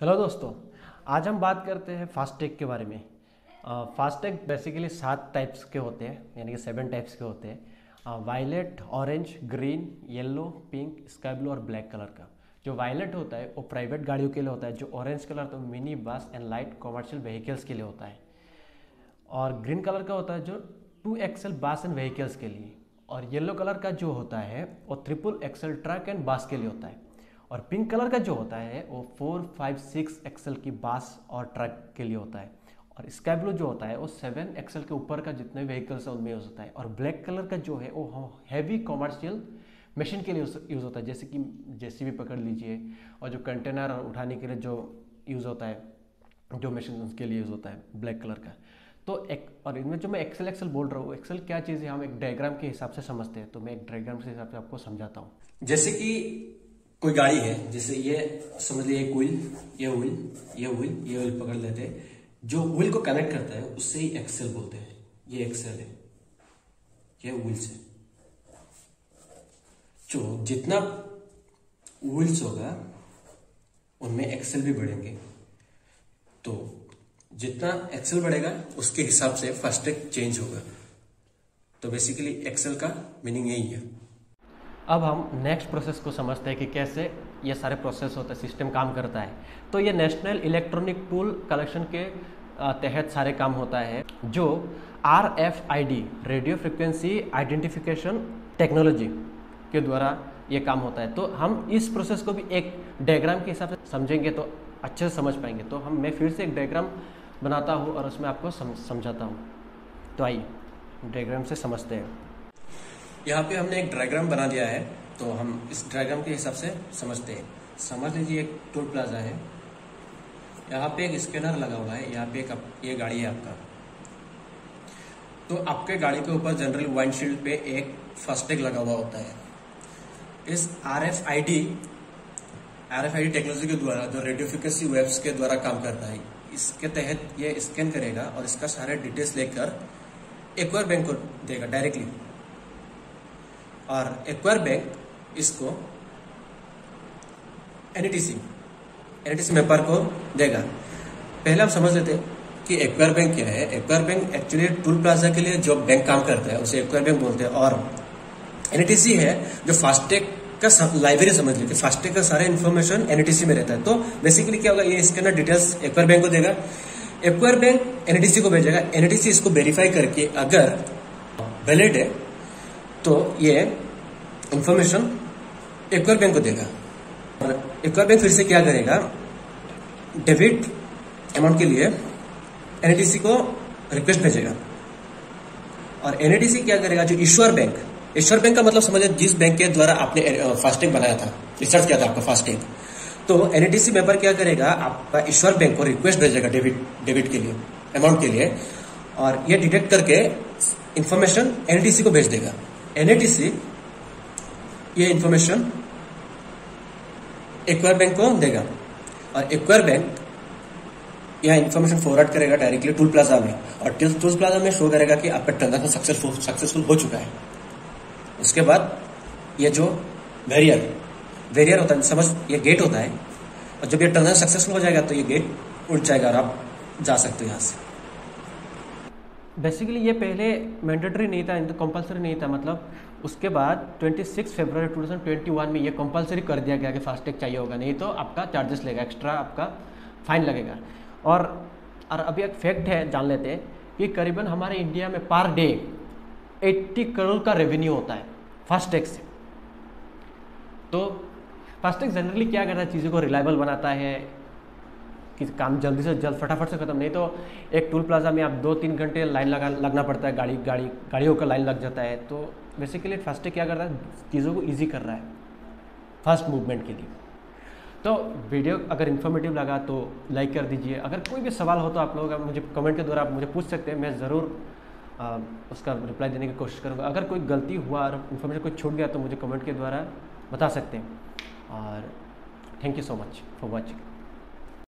Hello दोस्तों, आज हम बात करते हैं फास्टैग के बारे में। फास्टैग बेसिकली सात टाइप्स के होते हैं, यानी कि सेवन टाइप्स के होते हैं। Violet orange green yellow pink sky blue और ब्लैक कलर का। जो वायलेट होता है, वो प्राइवेट गाड़ियों के लिए होता है। जो ऑरेंज कलर तो mini bus and light commercial vehicles के लिए होता है। और ग्रीन कलर का होता है जो two axle bus and vehicles के लिए। और येलो कलर का जो होता है, वो ट्रिपल एक्सल ट्रक एंड बस के लिए होता है। और पिंक कलर का जो होता है, वो फोर, फाइव, सिक्स एक्सल की बास और ट्रक के लिए होता है। और स्काई ब्लू जो होता है, वो सेवन एक्सल के ऊपर का जितने व्हीकल्स है, उनमें यूज़ होता है। और ब्लैक कलर का जो है, वो हैवी कॉमर्शियल मशीन के लिए यूज़ होता है। जैसे कि जेसीबी पकड़ लीजिए, और जो कंटेनर उठाने के लिए जो यूज़ होता है, जो मशीन उसके लिए यूज़ होता है, ब्लैक कलर का। तो एक, और इनमें जो मैं एक्सेल एक्सेल बोल रहा हूँ, एक्सेल क्या चीज़ है, हम एक डायग्राम के हिसाब से समझते हैं। तो मैं एक डायग्राम के हिसाब से आपको समझाता हूँ। जैसे कि कोई गाड़ी है, जैसे ये समझ लिया एक व्हील ये व्हील ये व्हील ये व्हील पकड़ लेते हैं। जो व्हील को कनेक्ट करता है, उससे ही एक्सेल बोलते हैं। ये एक्सेल है, ये व्हील्स है। जो जितना व्हील्स होगा, उनमें एक्सेल भी बढ़ेंगे। तो जितना एक्सेल बढ़ेगा, उसके हिसाब से फास्टैग चेंज होगा। तो बेसिकली एक्सेल का मीनिंग यही है। अब हम नेक्स्ट प्रोसेस को समझते हैं कि कैसे ये सारे प्रोसेस होते हैं सिस्टम काम करता है। तो ये नेशनल इलेक्ट्रॉनिक टूल कलेक्शन के तहत सारे काम होता है जो R F I D radio frequency identification technology के द्वारा ये काम होता है। तो हम इस प्रोसेस को भी एक डायग्राम के हिसाब से समझेंगे तो अच्छे से समझ पाएँगे। तो हम मैं फिर से एक डायग्राम बनाता हूँ और उसमें आपको सम, समझाता हूँ। तो आइए डायग्राम से समझते हैं। यहाँ पे हमने एक डायग्राम बना दिया है तो हम इस डायग्राम के हिसाब से समझते हैं। समझ लीजिए, एक टोल प्लाजा है। यहाँ पे एक स्कैनर लगा हुआ है, यहाँ पे एक ये गाड़ी है आपका। तो आपके गाड़ी के ऊपर जनरल वाइंडशील्ड पे एक फास्टैग लगा हुआ होता है। इस R F I D R F I D technology के द्वारा, जो रेडियो फ्रिक्वेंसी वेब्स के द्वारा काम करता है, इसके तहत ये स्कैन करेगा और इसका सारे डिटेल्स लेकर एक्वायर बैंक को देगा डायरेक्टली और एक्वायर बैंक इसको एनटीसी एनटीसी मेपर को देगा। पहले हम समझ लेते कि एक्वायर बैंक क्या है। Acquire bank actually toll plaza के लिए जो बैंक काम करता है, उसे एक्वायर बैंक बोलते हैं। और एनटीसी है जो फास्टैग का लाइब्रेरी समझ लीजिए फास्टैग का सारा इन्फॉर्मेशन एनटीसी में रहता है। तो बेसिकली क्या होगा, ये इसके अंदर डिटेल्स एक्वायर बैंक को देगा। एक्वायर बैंक एनटीसी को भेजेगा। एनटीसी इसको वेरीफाई करके अगर वैलिड है तो ये इंफॉर्मेशन एक्वायर बैंक को देगा। और बैंक फिर से क्या करेगा? डेबिट अमाउंट के लिए एनटीसी को रिक्वेस्ट भेजेगा। और एनटीसी क्या करेगा? जो ईश्वर बैंक ईश्वर बैंक का मतलब समझे जिस बैंक के द्वारा आपने फास्टैग बनाया था रिसर्च किया था आपका फास्टैग तो एनटीसी मेंबर क्या करेगा? आपका ईश्वर बैंक को रिक्वेस्ट भेजेगा डेबिट डेबिट के लिए अमाउंट के लिए, और ये डिटेक्ट करके इंफॉर्मेशन एनटीसी को भेज देगा। एनटीसी ये इंफॉर्मेशन एक्वायर बैंक को देगा। और एक्वायर बैंक यह इंफॉर्मेशन फॉरवर्ड करेगा डायरेक्टली टूल प्लाजा में। और टूल प्लाजा में शो करेगा कि आपका ट्रांजेक्शन सक्सेसफुल सक्सेसफुल हो चुका है। उसके बाद ये जो वेरियर वेरियर होता है, समझ, ये गेट होता है। और जब ये ट्रांजेक्शन सक्सेसफुल हो जाएगा तो ये गेट उठ जाएगा और आप जा सकते हो यहाँ से। बेसिकली ये पहले मैंडेटरी नहीं था कंपलसरी नहीं था मतलब उसके बाद 26 फरवरी 2021 में ये कंपलसरी कर दिया गया कि फास्टैग चाहिए होगा, नहीं तो आपका चार्जेस लेगा एक्स्ट्रा आपका फाइन लगेगा। और और अभी एक फैक्ट है, जान लेते हैं कि करीबन हमारे इंडिया में पर डे 80 करोड़ का रेवेन्यू होता है फास्टैग से। तो फास्टैग जनरली क्या करता है? चीज़ों को रिलायबल बनाता है कि काम जल्दी से जल्द फटाफट से खत्म। नहीं तो एक टूल प्लाजा में आप दो तीन घंटे लाइन लगा, लगना पड़ता है, गाड़ी गाड़ी, गाड़ियों का लाइन लग जाता है। तो बेसिकली फास्टैग क्या कर रहा है? चीज़ों को ईजी कर रहा है। फास्ट मूवमेंट के लिए। तो वीडियो अगर इन्फॉर्मेटिव लगा तो लाइक कर दीजिए। अगर कोई भी सवाल हो तो आप लोग मुझे कमेंट के द्वारा आप मुझे पूछ सकते हैं। मैं ज़रूर उसका रिप्लाई देने की कोशिश करूँगा। अगर कोई गलती हुआ और इन्फॉर्मेशन कोई छूट गया तो मुझे कमेंट के द्वारा बता सकते हैं। और thank you so much for watching